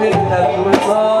الله يحرس الوصال.